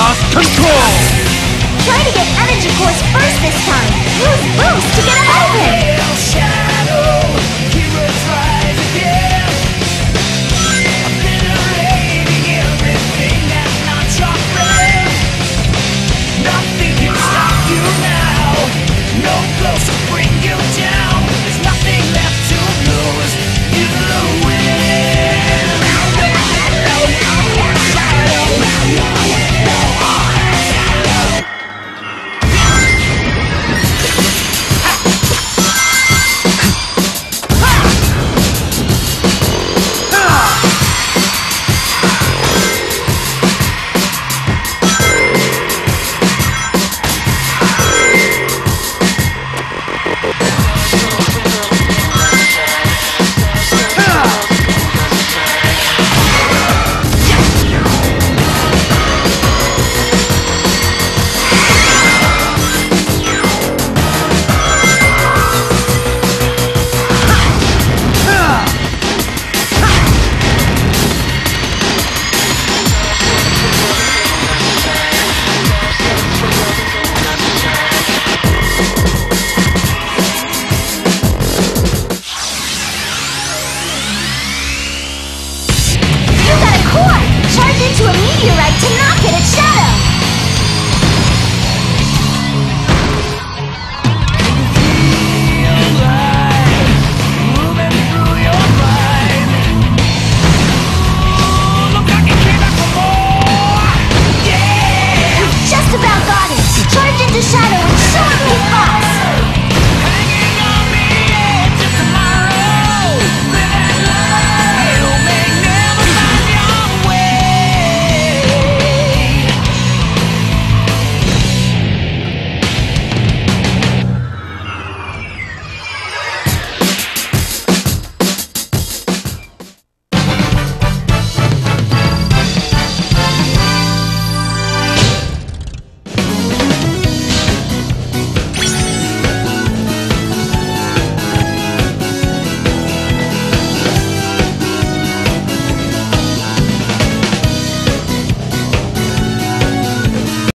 Chaos Control! Try to get Energy Course first this time! Use Boost to get him! shadow.